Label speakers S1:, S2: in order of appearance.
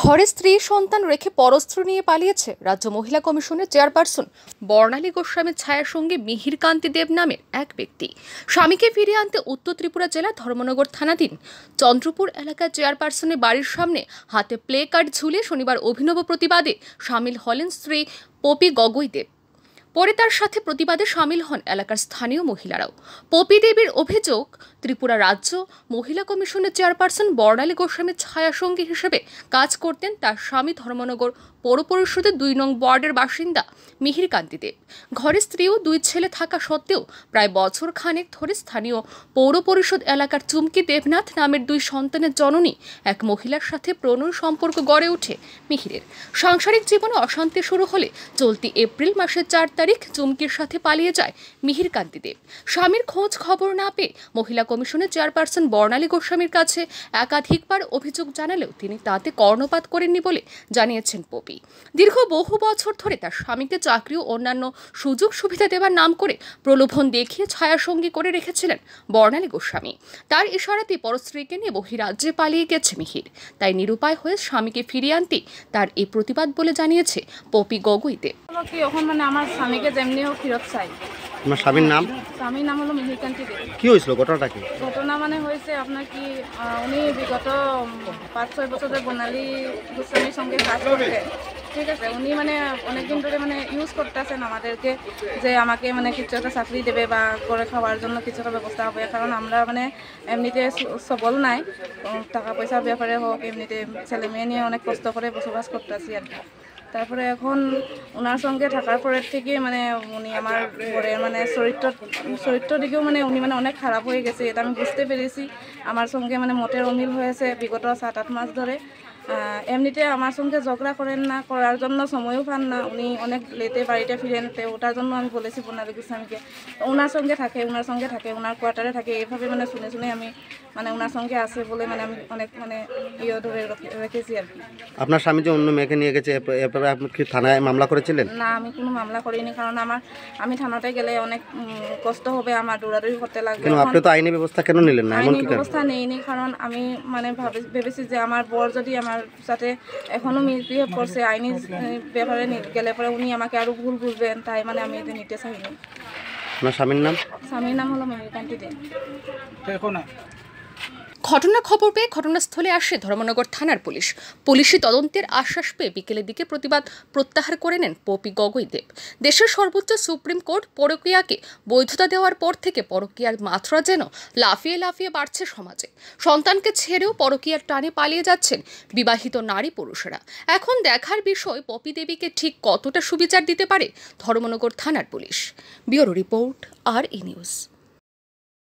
S1: ঘরে স্ত্রী, সন্তান রেখে পরস্ত্র নিয়ে পালিয়েছে রাজ্য মহিলা কমিশনের চেয়ারপারসন বর্ণালী গোস্বামীর ছায়ার সঙ্গে মিহির কান্তি দেব নামের এক ব্যক্তি। স্বামীকে ফিরিয়ে আনতে উত্তর ত্রিপুরা জেলা ধর্মনগর থানাধীন চন্দ্রপুর এলাকার চেয়ারপারসনের বাড়ির সামনে হাতে প্লে কার্ড ঝুলে শনিবার অভিনব প্রতিবাদে সামিল হলেন স্ত্রী পপি গগৈ দেব পরে তার সাথে প্রতিবাদে সামিল হন এলাকার স্থানীয় মহিলারাও। পপি দেবীর অভিযোগ, ত্রিপুরা রাজ্য মহিলা কমিশনের চেয়ারপারসন বর্ণালী গোস্বামীর ছায়াসঙ্গী হিসেবে কাজ করতেন তার স্বামী ধর্মনগর পৌর পরিষদের দুই নং ওয়ার্ডের বাসিন্দা মিহির কান্তি দেব। ঘরে স্ত্রী ও দুই ছেলে থাকা সত্ত্বেও প্রায় বছর খানেক ধরে স্থানীয় পৌর পরিষদ এলাকার চুমকি দেবনাথ নামের দুই সন্তানের জননী এক মহিলার সাথে প্রণয় সম্পর্ক গড়ে ওঠে মিহিরের। সাংসারিক জীবনে অশান্তি শুরু হলে চলতি এপ্রিল মাসের চার তারিখ চুমকির সাথে পালিয়ে যায় মিহির কান্তি দেব স্বামীর খোঁজ খবর না পেয়ে মহিলা কমিশনের চেয়ারপারসন বর্ণালী গোস্বামীর কাছে একাধিকবার অভিযোগ জানালেও তিনি তাতে কর্ণপাত করেননি বলে জানিয়েছেন পপি। দীর্ঘ বহু বছর ধরে তার স্বামীকে চাকরি ও অন্যান্য সুযোগ সুবিধা দেওয়ার নাম করে প্রলোভন দেখিয়ে ছায়াসঙ্গী করে রেখেছিলেন বর্ণালী গোস্বামী। তার ইশারাতে পরস্ত্রীকে নিয়ে বহিরাজ্যে পালিয়ে গেছে মিহির। তাই নিরুপায় হয়ে স্বামীকে ফিরিয়ে আনতে তার এই প্রতিবাদ বলে জানিয়েছে পপি
S2: গগৈতে মানে আমার স্বামীকে যেমনি হোক ফেরত চাই।
S3: তোমার স্বামীর নাম?
S2: স্বামীর নাম হলো মিহিরকান্তি দেব।
S3: কি হয়েছিল ঘটনাটা কি?
S2: ঘটনা মানে হয়েছে আপনার কি উনি বিগত পাঁচ ছয় বছর ধরে বর্ণালী গোস্বামীর সঙ্গে কাজ করতে। ঠিক আছে উনি মানে অনেকদিন ধরে মানে ইউজ করতেছেন আমাদেরকে যে আমাকে মানে কিছু একটা চাকরি দেবে বা করে খাওয়ার জন্য কিছু একটা ব্যবস্থা হবে। কারণ আমরা মানে এমনিতে সবল নাই। টাকা পয়সার ব্যাপারে হোক এমনিতে ছেলে মেয়ে নিয়ে অনেক কষ্ট করে বসবাস করতেছি আর কি। তারপরে এখন ওনার সঙ্গে থাকার পরের থেকে মানে উনি আমার ঘরের মানে চরিত্র চরিত্র দিকেও মানে উনি মানে অনেক খারাপ হয়ে গেছে, এটা আমি বুঝতে পেরেছি। আমার সঙ্গে মানে মোটের অমিল হয়েছে, বিগত সাত, আট মাস ধরে। এমনিতে আমার সঙ্গে ঝগড়া করেন না করার জন্য সময়ও পান না। উনি অনেক লেটে বাড়িতে ফিরেন তো ওটার জন্য আমি বলেছি বর্ণালী গোস্বামীকে। ওনার সঙ্গে থাকে ওনার সঙ্গে থাকে ওনার কোয়ার্টারে থাকে এইভাবে মানে শুনে শুনে আমি মানে ওনার সঙ্গে আছে বলে মানে আমি অনেক মানে ইয়ে ধরে রেখেছি আর কি।
S3: আপনার স্বামী যে অন্য মেয়েকে নিয়ে গেছে এরপরে আপনি কি থানায় মামলা করেছিলেন?
S2: না আমি কোনো মামলা করিনি কারণ আমার আমি থানাতে গেলে অনেক কষ্ট হবে আমার দৌড়াদৌড়ি করতে লাগবে।
S3: কেন আপনি তো আইনি ব্যবস্থা কেন নিলেন না? এমন
S2: আইনি
S3: কি
S2: ব্যবস্থা নেইনি কারণ আমি মানে ভাবে- ভেবেছি যে আমার বর যদি আমার সাথে এখনও মিসবিহেভ করছে আইনি ব্যাপারে নি- গেলে পরে উনি আমাকে আরও ভুল বুঝবেন তাই মানে আমি এটা নিতে চাইনি
S3: আপনার স্বামীর নাম?
S2: স্বামীর নাম হলো মেহেরকান্তি দে
S1: ঘটনা খবর পেয়ে ঘটনাস্থলে আসে ধর্মনগর থানার পুলিশ। পুলিশি তদন্তের আশ্বাস পেয়ে বিকেলের দিকে প্রতিবাদ প্রত্যাহার করে নেন পপি গগৈ দেব। দেশের সর্বোচ্চ সুপ্রিম কোর্ট পরকীয়াকে বৈধতা দেওয়ার পর থেকে পরকীয়ার মাত্রা যেন লাফিয়ে লাফিয়ে বাড়ছে সমাজে। সন্তানকে ছেড়েও পরকীয়ার টানে পালিয়ে যাচ্ছেন বিবাহিত নারী পুরুষেরা। এখন দেখার বিষয়, পপি দেবীকে ঠিক কতটা সুবিচার দিতে পারে ধর্মনগর থানার পুলিশ। ব্যুরো রিপোর্ট, আর ই নিউজ।